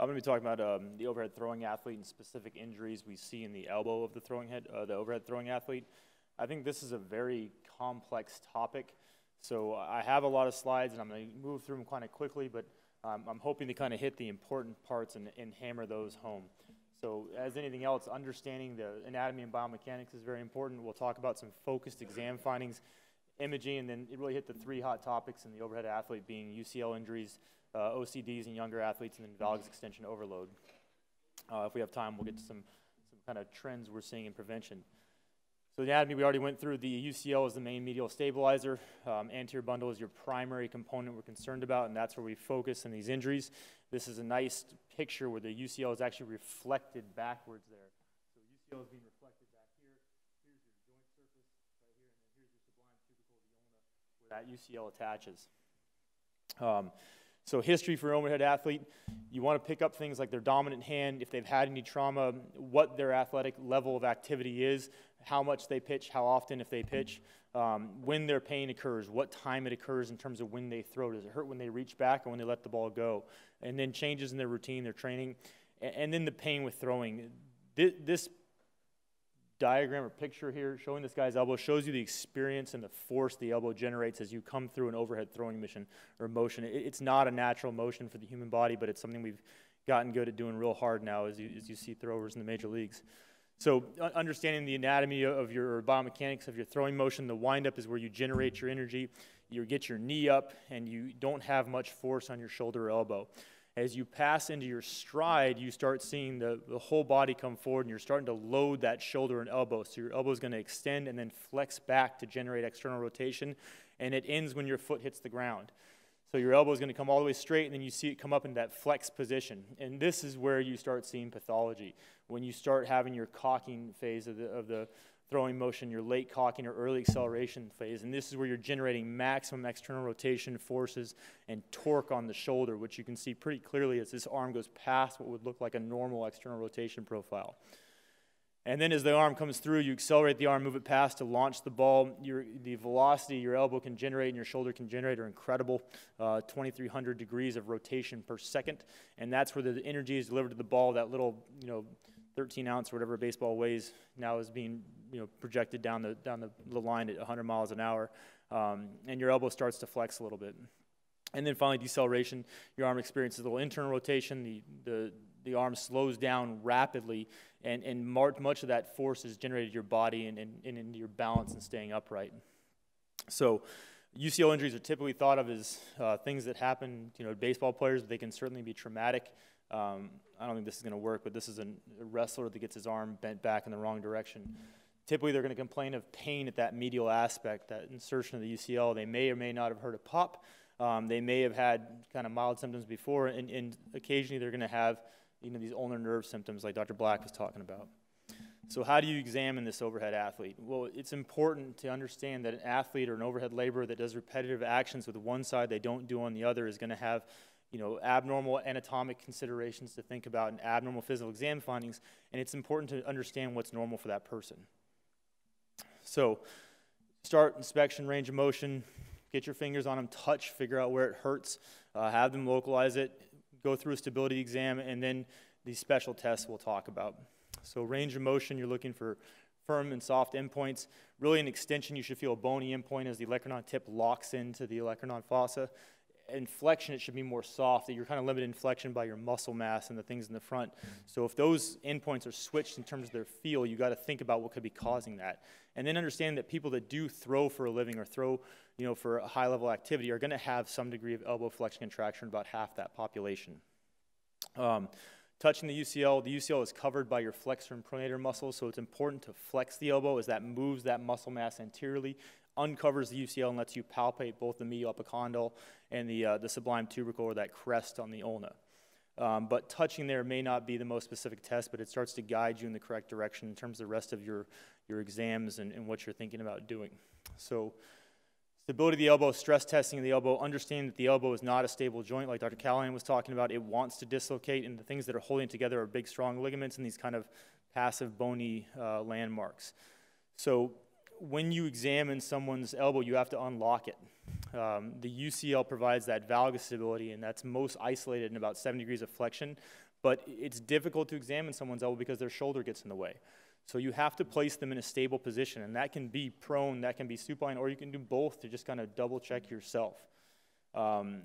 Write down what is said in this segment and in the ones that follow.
I'm going to be talking about um, the overhead throwing athlete and specific injuries we see in the elbow of the throwing head, uh, the overhead throwing athlete. I think this is a very complex topic. So I have a lot of slides, and I'm going to move through them kind of quickly, but um, I'm hoping to kind of hit the important parts and, and hammer those home. So as anything else, understanding the anatomy and biomechanics is very important. We'll talk about some focused exam findings, imaging, and then it really hit the three hot topics in the overhead athlete being UCL injuries, uh, OCDs in younger athletes, and then valgus extension overload. Uh, if we have time, we'll get to some, some kind of trends we're seeing in prevention. So the anatomy we already went through. The UCL is the main medial stabilizer. Um, anterior bundle is your primary component we're concerned about, and that's where we focus in these injuries. This is a nice picture where the UCL is actually reflected backwards there. So UCL is being reflected back here. Here's your joint surface right here, and then here's your sublime tubercle where that UCL attaches. Um, so history for an overhead athlete, you want to pick up things like their dominant hand, if they've had any trauma, what their athletic level of activity is, how much they pitch, how often if they pitch, um, when their pain occurs, what time it occurs in terms of when they throw. Does it hurt when they reach back or when they let the ball go? And then changes in their routine, their training, and, and then the pain with throwing. This, this diagram or picture here showing this guy's elbow shows you the experience and the force the elbow generates as you come through an overhead throwing mission or motion. it's not a natural motion for the human body, but it's something we've gotten good at doing real hard now as you, as you see throwers in the major leagues. So understanding the anatomy of your biomechanics of your throwing motion, the windup is where you generate your energy. You get your knee up and you don't have much force on your shoulder or elbow as you pass into your stride, you start seeing the, the whole body come forward and you're starting to load that shoulder and elbow. So your elbow is going to extend and then flex back to generate external rotation. And it ends when your foot hits the ground. So your elbow is going to come all the way straight, and then you see it come up in that flex position. And this is where you start seeing pathology. When you start having your cocking phase of the, of the throwing motion, your late cocking or early acceleration phase. And this is where you're generating maximum external rotation forces and torque on the shoulder, which you can see pretty clearly as this arm goes past what would look like a normal external rotation profile. And then as the arm comes through, you accelerate the arm, move it past to launch the ball. Your, the velocity your elbow can generate and your shoulder can generate are incredible. Uh, 2,300 degrees of rotation per second. And that's where the energy is delivered to the ball. That little, you know, 13 ounce or whatever baseball weighs now is being you know, projected down the, down the, the line at 100 miles an hour, um, and your elbow starts to flex a little bit. And then finally, deceleration. Your arm experiences a little internal rotation. The, the, the arm slows down rapidly, and, and much of that force is generated your body and, and, and into your balance and staying upright. So, UCL injuries are typically thought of as uh, things that happen, you know, baseball players. They can certainly be traumatic. Um, I don't think this is going to work, but this is a wrestler that gets his arm bent back in the wrong direction. Typically, they're going to complain of pain at that medial aspect, that insertion of the UCL. They may or may not have heard a pop. Um, they may have had kind of mild symptoms before, and, and occasionally they're going to have you know, these ulnar nerve symptoms like Dr. Black was talking about. So, how do you examine this overhead athlete? Well, it's important to understand that an athlete or an overhead laborer that does repetitive actions with one side they don't do on the other is going to have you know, abnormal anatomic considerations to think about and abnormal physical exam findings, and it's important to understand what's normal for that person. So start inspection, range of motion, get your fingers on them, touch, figure out where it hurts, uh, have them localize it, go through a stability exam, and then these special tests we'll talk about. So range of motion, you're looking for firm and soft endpoints. Really an extension, you should feel a bony endpoint as the olecranon tip locks into the olecranon fossa inflection, it should be more soft, that you're kind of limited inflection by your muscle mass and the things in the front. So if those endpoints are switched in terms of their feel, you got to think about what could be causing that. And then understand that people that do throw for a living or throw, you know, for a high level activity are going to have some degree of elbow flexion contraction, about half that population. Um, touching the UCL, the UCL is covered by your flexor and pronator muscles, so it's important to flex the elbow as that moves that muscle mass anteriorly uncovers the UCL and lets you palpate both the medial epicondyle and the, uh, the sublime tubercle or that crest on the ulna. Um, but touching there may not be the most specific test, but it starts to guide you in the correct direction in terms of the rest of your, your exams and, and what you're thinking about doing. So, stability of the elbow, stress testing of the elbow, understanding that the elbow is not a stable joint like Dr. Callahan was talking about. It wants to dislocate, and the things that are holding together are big, strong ligaments and these kind of passive bony uh, landmarks. So, when you examine someone's elbow, you have to unlock it. Um, the UCL provides that valgus stability, and that's most isolated in about 7 degrees of flexion. But it's difficult to examine someone's elbow because their shoulder gets in the way. So you have to place them in a stable position, and that can be prone, that can be supine, or you can do both to just kind of double check yourself. Um,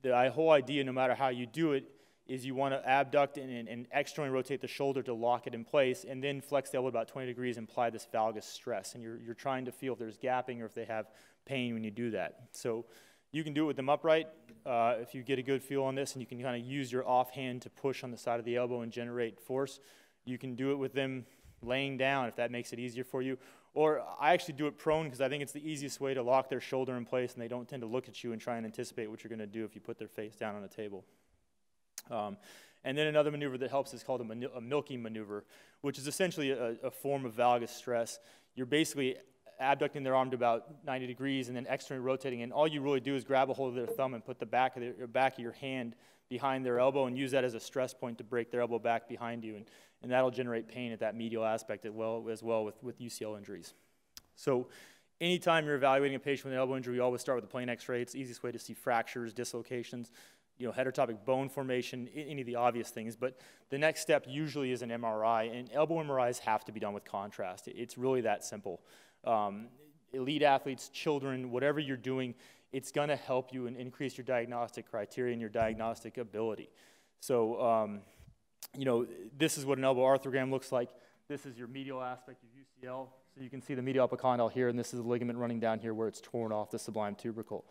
the whole idea, no matter how you do it, is you want to abduct and, and, externally rotate the shoulder to lock it in place, and then flex the elbow about 20 degrees and apply this valgus stress. And you're, you're trying to feel if there's gapping or if they have pain when you do that. So you can do it with them upright uh, if you get a good feel on this, and you can kind of use your offhand to push on the side of the elbow and generate force. You can do it with them laying down if that makes it easier for you. Or I actually do it prone because I think it's the easiest way to lock their shoulder in place and they don't tend to look at you and try and anticipate what you're going to do if you put their face down on a table. Um, and then another maneuver that helps is called a, manu- a milking maneuver, which is essentially a, a, form of valgus stress. You're basically abducting their arm to about 90 degrees and then externally rotating. And all you really do is grab a hold of their thumb and put the back of, their, back of your hand behind their elbow and use that as a stress point to break their elbow back behind you. And, and that'll generate pain at that medial aspect as well, as well with, with UCL injuries. So anytime you're evaluating a patient with an elbow injury, you always start with a plain x-ray. It's the easiest way to see fractures, dislocations you know, heterotopic bone formation, any of the obvious things. But the next step usually is an MRI, and elbow MRIs have to be done with contrast. It's really that simple. Um, elite athletes, children, whatever you're doing, it's going to help you and increase your diagnostic criteria and your diagnostic ability. So, um, you know, this is what an elbow arthrogram looks like. This is your medial aspect of UCL. So you can see the medial epicondyle here, and this is the ligament running down here where it's torn off the sublime tubercle.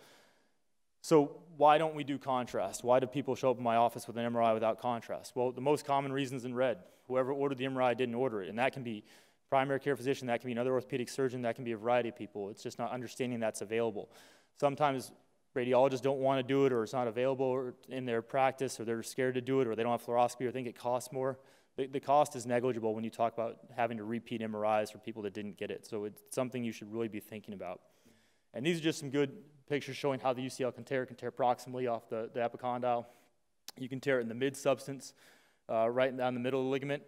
So why don't we do contrast? Why do people show up in my office with an MRI without contrast? Well, the most common reasons in red. Whoever ordered the MRI didn't order it, and that can be primary care physician, that can be another orthopedic surgeon, that can be a variety of people. It's just not understanding that's available. Sometimes radiologists don't want to do it or it's not available in their practice or they're scared to do it or they don't have fluoroscopy or think it costs more. The, the cost is negligible when you talk about having to repeat MRIs for people that didn't get it. So it's something you should really be thinking about. And these are just some good pictures showing how the UCL can tear. Can tear proximally off the, the epicondyle. You can tear it in the mid substance, uh, right down the middle of the ligament.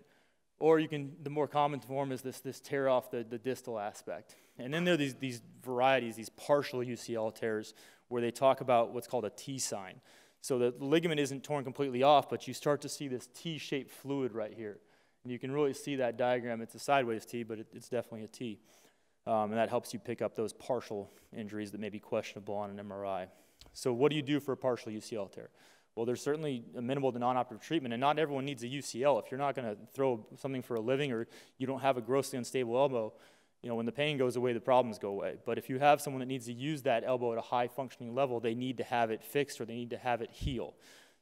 Or you can, the more common form is this, this tear off the, the distal aspect. And then there are these, these varieties, these partial UCL tears, where they talk about what's called a T sign. So the ligament isn't torn completely off, but you start to see this T shaped fluid right here. And you can really see that diagram. It's a sideways T, but it, it's definitely a T. Um, and that helps you pick up those partial injuries that may be questionable on an MRI. So, what do you do for a partial UCL tear? Well, there's certainly amenable to non-operative treatment, and not everyone needs a UCL. If you're not going to throw something for a living or you don't have a grossly unstable elbow, you know, when the pain goes away, the problems go away. But if you have someone that needs to use that elbow at a high functioning level, they need to have it fixed or they need to have it heal.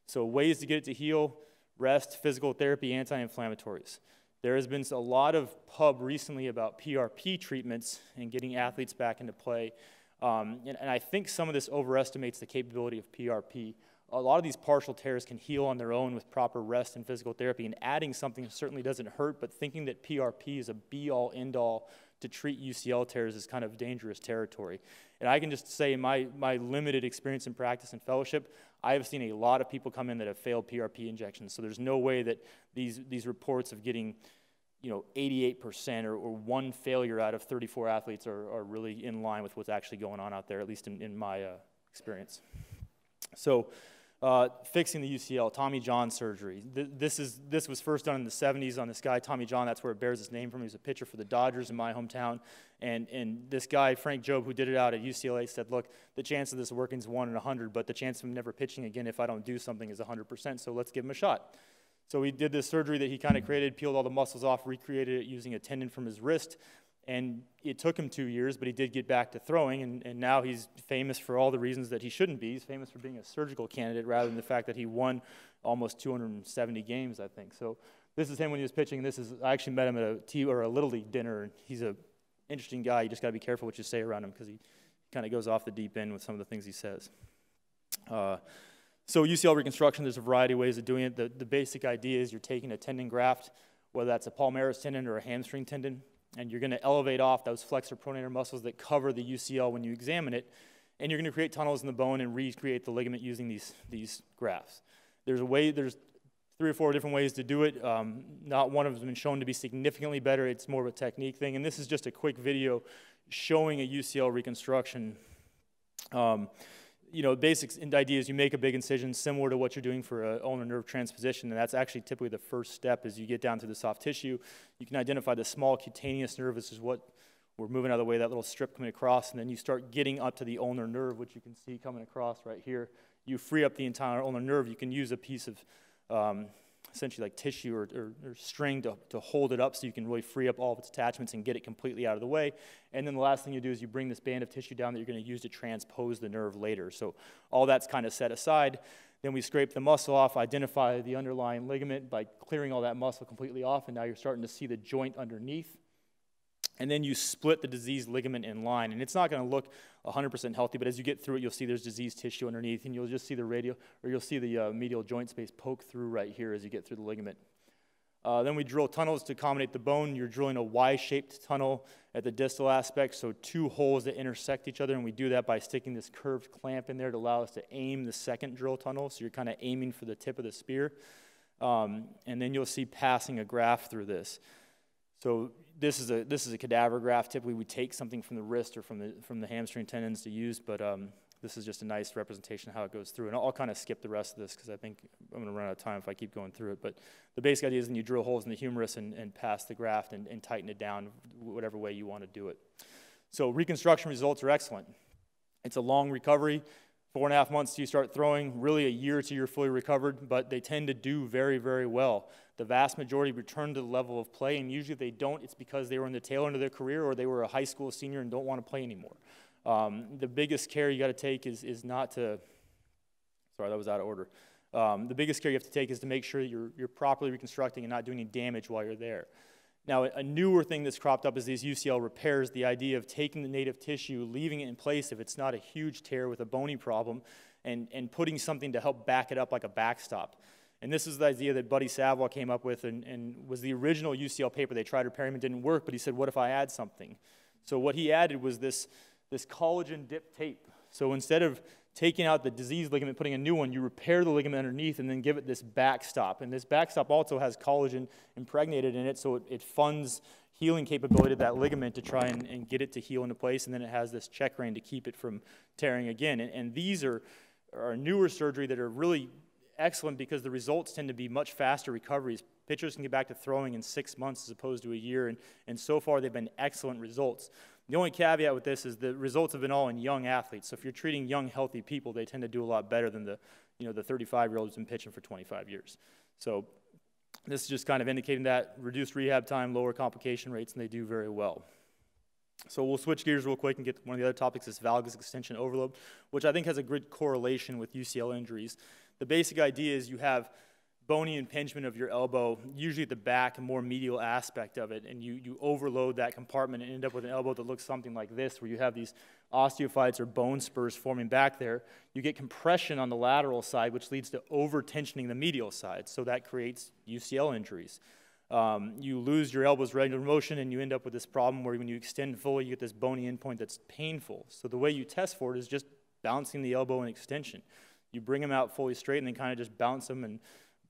So ways to get it to heal, rest, physical therapy, anti-inflammatories. There has been a lot of pub recently about PRP treatments and getting athletes back into play. Um, and, and, I think some of this overestimates the capability of PRP. A lot of these partial tears can heal on their own with proper rest and physical therapy, and adding something certainly doesn't hurt, but thinking that PRP is a be all end all to treat UCL tears is kind of dangerous territory. And I can just say, in my, my limited experience in practice and fellowship, I have seen a lot of people come in that have failed PRP injections. So there's no way that these, these reports of getting you know, 88% or, or one failure out of 34 athletes are, are really in line with what's actually going on out there, at least in, in my uh, experience. So uh, fixing the UCL, Tommy John surgery. this, is, this was first done in the 70s on this guy, Tommy John. That's where it bears its name from. He was a pitcher for the Dodgers in my hometown. And, and this guy, Frank Jobe, who did it out at UCLA, said, Look, the chance of this working is 1 in 100, but the chance of him never pitching again if I don't do something is 100%, so let's give him a shot. So he did this surgery that he kind of created, peeled all the muscles off, recreated it using a tendon from his wrist, and it took him two years, but he did get back to throwing, and, and now he's famous for all the reasons that he shouldn't be. He's famous for being a surgical candidate rather than the fact that he won almost 270 games, I think. So this is him when he was pitching. This is I actually met him at a T or a little league dinner, and he's a interesting guy. You just got to be careful what you say around him because he kind of goes off the deep end with some of the things he says. Uh, so UCL reconstruction, there's a variety of ways of doing it. The, the basic idea is you're taking a tendon graft, whether that's a palmaris tendon or a hamstring tendon, and you're going to elevate off those flexor pronator muscles that cover the UCL when you examine it, and you're going to create tunnels in the bone and recreate the ligament using these, these grafts. There's a way, there's three or four different ways to do it. Um, not one of them has been shown to be significantly better. It's more of a technique thing. And this is just a quick video showing a UCL reconstruction. Um, you know, basics and idea is you make a big incision similar to what you're doing for an ulnar nerve transposition, and that's actually typically the first step as you get down to the soft tissue. You can identify the small cutaneous nerve, this is what we're moving out of the way, that little strip coming across, and then you start getting up to the ulnar nerve, which you can see coming across right here. You free up the entire ulnar nerve. You can use a piece of um, essentially like tissue or, or, or, string to, to hold it up so you can really free up all of its attachments and get it completely out of the way. And then the last thing you do is you bring this band of tissue down that you're going to use to transpose the nerve later. So all that's kind of set aside. Then we scrape the muscle off, identify the underlying ligament by clearing all that muscle completely off, and now you're starting to see the joint underneath and then you split the diseased ligament in line. And it's not going to look 100% healthy, but as you get through it, you'll see there's diseased tissue underneath, and you'll just see the radial, or you'll see the uh, medial joint space poke through right here as you get through the ligament. Uh, then we drill tunnels to accommodate the bone. You're drilling a Y-shaped tunnel at the distal aspect, so two holes that intersect each other, and we do that by sticking this curved clamp in there to allow us to aim the second drill tunnel, so you're kind of aiming for the tip of the spear. Um, and then you'll see passing a graft through this. So this is a this is a cadaver graft. Typically, we take something from the wrist or from the from the hamstring tendons to use, but um, this is just a nice representation of how it goes through. And I'll, I'll kind of skip the rest of this because I think I'm going to run out of time if I keep going through it. But the basic idea is then you drill holes in the humerus and, and pass the graft and, and tighten it down whatever way you want to do it. So reconstruction results are excellent. It's a long recovery. Four and a half months to you start throwing, really a year to you're fully recovered, but they tend to do very, very well. The vast majority return to the level of play, and usually they don't, it's because they were in the tail end of their career or they were a high school senior and don't want to play anymore. Um, the biggest care you got to take is, is not to, sorry, that was out of order. Um, the biggest care you have to take is to make sure you're, you're properly reconstructing and not doing any damage while you're there. Now, a newer thing that's cropped up is these UCL repairs, the idea of taking the native tissue, leaving it in place if it's not a huge tear with a bony problem, and, and putting something to help back it up like a backstop. And this is the idea that Buddy Savoie came up with and, and was the original UCL paper. They tried repairing it, didn't work, but he said, what if I add something? So what he added was this, this collagen dip tape. So instead of taking out the diseased ligament, putting a new one, you repair the ligament underneath and then give it this backstop. And this backstop also has collagen impregnated in it, so it, it funds healing capability of that ligament to try and, and, get it to heal into place. And then it has this check rein to keep it from tearing again. And, and these are, are newer surgery that are really excellent because the results tend to be much faster recoveries. Pitchers can get back to throwing in six months as opposed to a year, and, and so far they've been excellent results. The only caveat with this is the results have been all in young athletes. So if you're treating young, healthy people, they tend to do a lot better than the, you know, the 35-year-old who's been pitching for 25 years. So this is just kind of indicating that reduced rehab time, lower complication rates, and they do very well. So we'll switch gears real quick and get one of the other topics, is valgus extension overload, which I think has a good correlation with UCL injuries. The basic idea is you have bony impingement of your elbow, usually at the back, a more medial aspect of it, and you, you overload that compartment and end up with an elbow that looks something like this, where you have these osteophytes or bone spurs forming back there. You get compression on the lateral side, which leads to over-tensioning the medial side, so that creates UCL injuries. Um, you lose your elbow's regular motion, and you end up with this problem where when you extend fully, you get this bony endpoint that's painful. So the way you test for it is just bouncing the elbow in extension. You bring them out fully straight and then kind of just bounce them and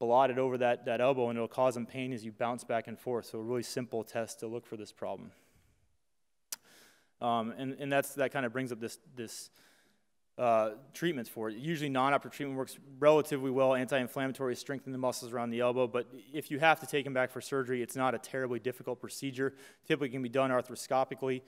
blot it over that, that elbow and it'll cause them pain as you bounce back and forth. So a really simple test to look for this problem. Um, and, and that's, that kind of brings up this, this uh, treatments for it. Usually non-operative treatment works relatively well. Anti-inflammatory strengthen the muscles around the elbow, but if you have to take them back for surgery, it's not a terribly difficult procedure. Typically can be done arthroscopically.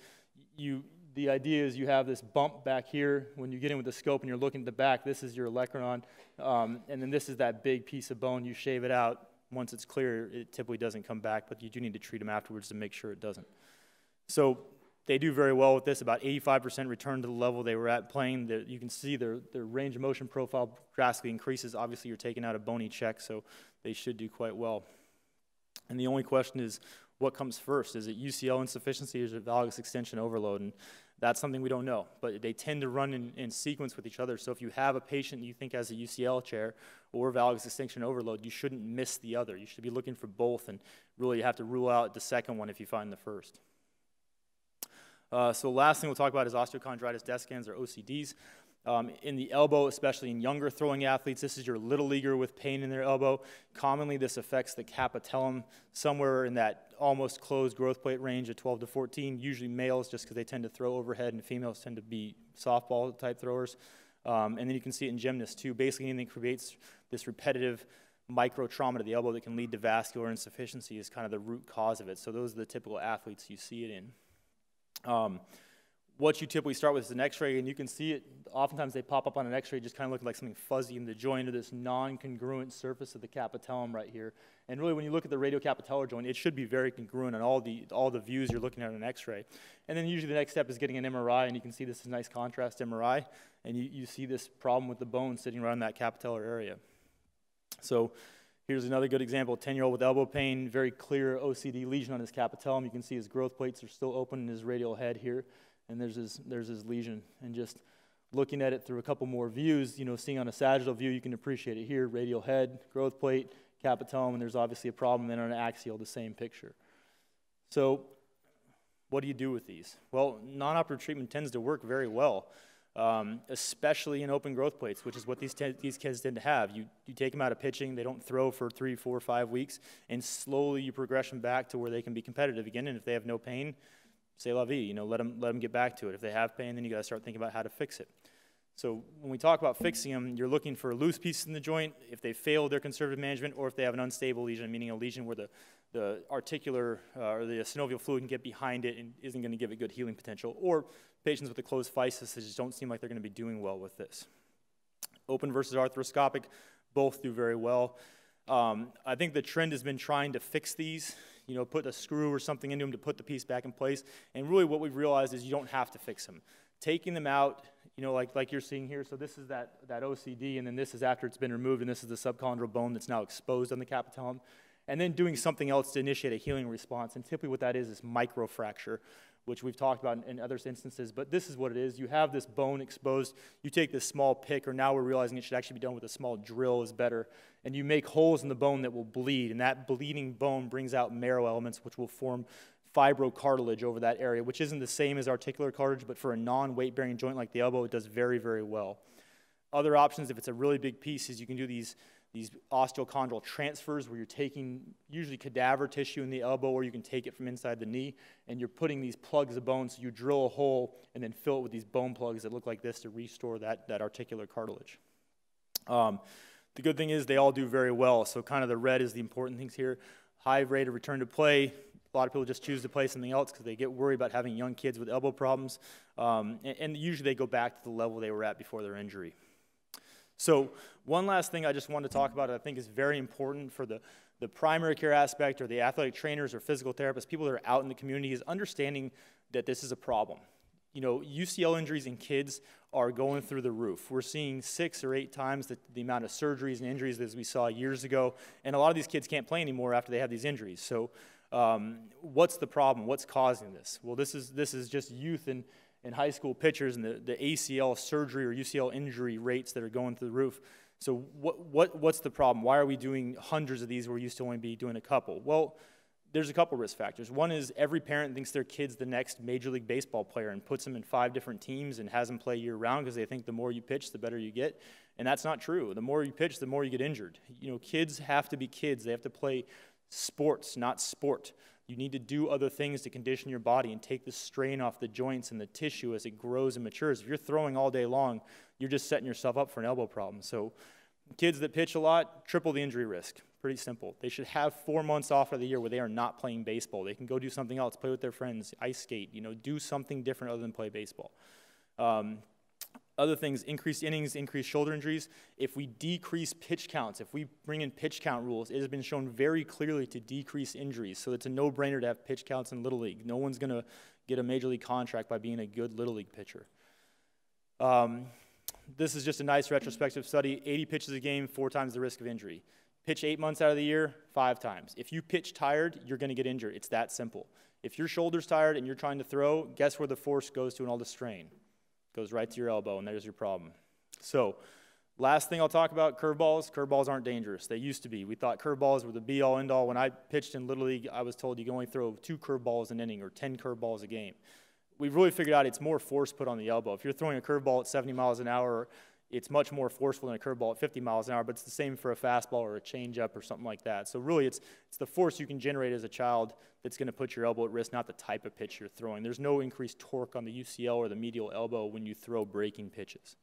You, the idea is you have this bump back here. When you get in with the scope and you're looking at the back, this is your olecranon. Um, and then this is that big piece of bone. You shave it out. Once it's clear, it typically doesn't come back, but you do need to treat them afterwards to make sure it doesn't. So they do very well with this. About 85% return to the level they were at playing. The, you can see their, their range of motion profile drastically increases. Obviously, you're taking out a bony check, so they should do quite well. And the only question is, what comes first? Is it UCL insufficiency or is it valgus extension overload? And that's something we don't know, but they tend to run in, in, sequence with each other. So if you have a patient you think has a UCL chair or valgus extension overload, you shouldn't miss the other. You should be looking for both and really you have to rule out the second one if you find the first. Uh, so last thing we'll talk about is osteochondritis dissecans or OCDs. Um, in the elbow, especially in younger throwing athletes, this is your little leaguer with pain in their elbow. Commonly, this affects the capitellum somewhere in that almost closed growth plate range of 12 to 14. Usually males, just because they tend to throw overhead, and females tend to be softball type throwers. Um, and then you can see it in gymnasts too. Basically, anything creates this repetitive micro trauma to the elbow that can lead to vascular insufficiency is kind of the root cause of it. So those are the typical athletes you see it in. Um, what you typically start with is an x-ray, and you can see it, oftentimes they pop up on an x-ray just kind of looking like something fuzzy in the joint or this non-congruent surface of the capitellum right here. And really, when you look at the radiocapitellar joint, it should be very congruent on all the, all the views you're looking at on an x-ray. And then usually the next step is getting an MRI, and you can see this is nice contrast MRI, and you, you see this problem with the bone sitting in that capitellar area. So here's another good example, 10-year-old with elbow pain, very clear OCD lesion on his capitellum. You can see his growth plates are still open in his radial head here and there's his, there's his lesion. And just looking at it through a couple more views, you know, seeing on a sagittal view, you can appreciate it here, radial head, growth plate, capitellum, and there's obviously a problem then on an axial, the same picture. So what do you do with these? Well, non-operative treatment tends to work very well, um, especially in open growth plates, which is what these, these kids tend to have. You, you take them out of pitching, they don't throw for three, four, five weeks, and slowly you progress them back to where they can be competitive again, and if they have no pain, say la vie, you know, let them, let them get back to it. If they have pain, then you got to start thinking about how to fix it. So when we talk about fixing them, you're looking for loose pieces in the joint. If they fail their conservative management, or if they have an unstable lesion, meaning a lesion where the, the articular uh, or the synovial fluid can get behind it and isn't going to give it good healing potential, or patients with a closed physis that just don't seem like they're going to be doing well with this. Open versus arthroscopic, both do very well. Um, I think the trend has been trying to fix these you know, put a screw or something into them to put the piece back in place. And really what we've realized is you don't have to fix them. Taking them out, you know, like, like you're seeing here, so this is that, that OCD, and then this is after it's been removed, and this is the subchondral bone that's now exposed on the capitellum. And then doing something else to initiate a healing response. And typically what that is is microfracture, which we've talked about in, other instances, but this is what it is. You have this bone exposed, you take this small pick, or now we're realizing it should actually be done with a small drill is better, and you make holes in the bone that will bleed, and that bleeding bone brings out marrow elements which will form fibrocartilage over that area, which isn't the same as articular cartilage, but for a non-weight bearing joint like the elbow, it does very, very well. Other options, if it's a really big piece, is you can do these these osteochondral transfers where you're taking usually cadaver tissue in the elbow or you can take it from inside the knee and you're putting these plugs of bone so you drill a hole and then fill it with these bone plugs that look like this to restore that, that articular cartilage. Um, the good thing is they all do very well. So kind of the red is the important things here. High rate of return to play. A lot of people just choose to play something else because they get worried about having young kids with elbow problems. Um, and, and usually they go back to the level they were at before their injury. So one last thing I just wanted to talk about I think is very important for the, the primary care aspect or the athletic trainers or physical therapists, people that are out in the community, is understanding that this is a problem. You know, UCL injuries in kids are going through the roof. We're seeing six or eight times the, the amount of surgeries and injuries as we saw years ago, and a lot of these kids can't play anymore after they have these injuries. So um, what's the problem? What's causing this? Well, this is, this is just youth and in high school pitchers and the, the ACL surgery or UCL injury rates that are going through the roof. So what, what, what's the problem? Why are we doing hundreds of these where used to only be doing a couple? Well, there's a couple risk factors. One is every parent thinks their kid's the next Major League Baseball player and puts them in five different teams and has them play year round because they think the more you pitch, the better you get. And that's not true. The more you pitch, the more you get injured. You know, kids have to be kids. They have to play sports, not sport. You need to do other things to condition your body and take the strain off the joints and the tissue as it grows and matures. If you're throwing all day long, you're just setting yourself up for an elbow problem. So, kids that pitch a lot, triple the injury risk. Pretty simple. They should have four months off of the year where they are not playing baseball. They can go do something else, play with their friends, ice skate, you know, do something different other than play baseball. Um, other things, increased innings, increased shoulder injuries. If we decrease pitch counts, if we bring in pitch count rules, it has been shown very clearly to decrease injuries. So it's a no-brainer to have pitch counts in Little League. No one's going to get a major league contract by being a good Little League pitcher. Um, this is just a nice retrospective study. 80 pitches a game, four times the risk of injury. Pitch eight months out of the year, five times. If you pitch tired, you're going to get injured. It's that simple. If your shoulder's tired and you're trying to throw, guess where the force goes to and all the strain? Goes right to your elbow, and there's your problem. So, last thing I'll talk about curveballs. Curveballs aren't dangerous. They used to be. We thought curveballs were the be all end all. When I pitched in Little League, I was told you can only throw two curveballs an inning or 10 curveballs a game. we've really figured out it's more force put on the elbow. If you're throwing a curveball at 70 miles an hour, it's much more forceful than a curveball at 50 miles an hour, but it's the same for a fastball or a changeup or something like that. So really, it's, it's the force you can generate as a child that's going to put your elbow at risk, not the type of pitch you're throwing. There's no increased torque on the UCL or the medial elbow when you throw breaking pitches.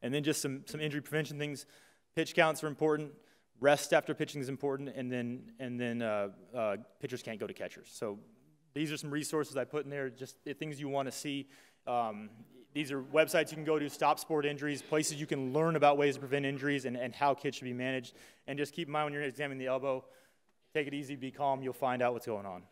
And then just some, some injury prevention things. Pitch counts are important. Rest after pitching is important, and then and then uh, uh, pitchers can't go to catchers. So these are some resources I put in there, just things you want to see. Um, these are websites you can go to, stop sport injuries, places you can learn about ways to prevent injuries and, and how kids should be managed. And just keep in mind when you're examining the elbow, take it easy, be calm, you'll find out what's going on.